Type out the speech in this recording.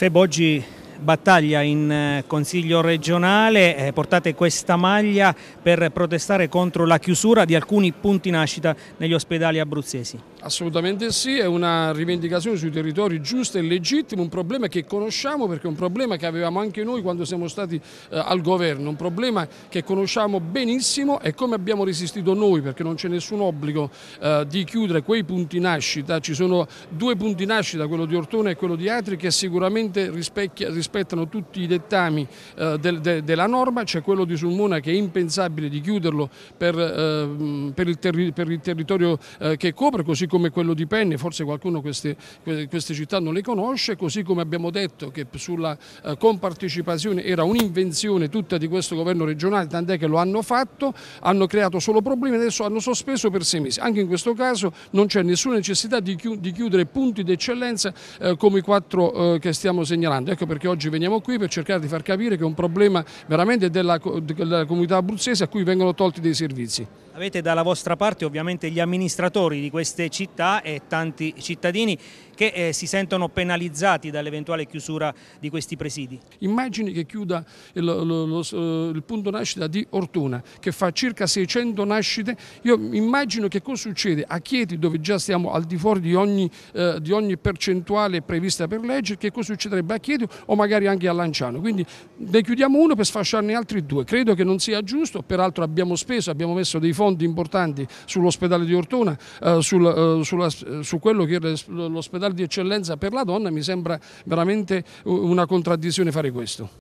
Feb oggi battaglia in eh, Consiglio regionale, eh, portate questa maglia per protestare contro la chiusura di alcuni punti nascita negli ospedali abruzzesi. Assolutamente sì, è una rivendicazione sui territori giusta e legittima, un problema che conosciamo perché è un problema che avevamo anche noi quando siamo stati eh, al governo, un problema che conosciamo benissimo e come abbiamo resistito noi perché non c'è nessun obbligo eh, di chiudere quei punti nascita, ci sono due punti nascita, quello di Ortona e quello di Atri che sicuramente rispettano tutti i dettami eh, del, de, della norma, c'è quello di Sulmona che è impensabile di chiuderlo per, eh, per, il, terri, per il, territorio eh, che copre, così come quello di Penne, forse qualcuno queste, queste città non le conosce, così come abbiamo detto che sulla eh, compartecipazione era un'invenzione tutta di questo governo regionale, tant'è che lo hanno fatto, hanno creato solo problemi, adesso hanno sospeso per sei mesi. Anche in questo caso non c'è nessuna necessità di chiudere punti d'eccellenza eh, come i quattro eh, che stiamo segnalando. Ecco perché oggi veniamo qui per cercare di far capire che è un problema veramente della, della comunità abruzzese a cui vengono tolti dei servizi. Avete dalla vostra parte ovviamente gli amministratori di queste città e tanti cittadini che eh, si sentono penalizzati dall'eventuale chiusura di questi presidi. Immagini che chiuda il, lo, lo, eh, il, punto nascita di Ortona che fa circa 600 nascite, io immagino che cosa succede a Chieti dove già stiamo al di fuori di ogni, eh, di ogni percentuale prevista per legge, che cosa succederebbe a Chieti o magari anche a Lanciano. Quindi ne chiudiamo uno per sfasciarne altri due, credo che non sia giusto, peraltro abbiamo speso, abbiamo messo dei fondi importanti sull'ospedale di Ortona, eh, sul, eh, sulla, su quello che era l'ospedale di eccellenza per la donna, mi sembra veramente una contraddizione fare questo.